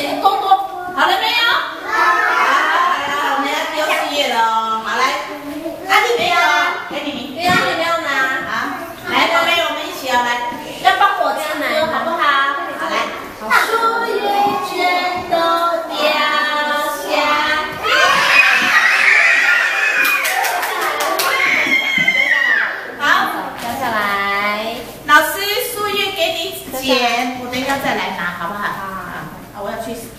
点多多，好了没有？好，来了，我们要丢作业了哦。好，来，阿弟没有，给你，对呀，你没有拿。好，来，宝贝，我们一起哦，来，要帮我唱歌好不好？好，来，树叶全都掉下。好，掉下来。老师，树叶给你剪，我等一下再来。noches.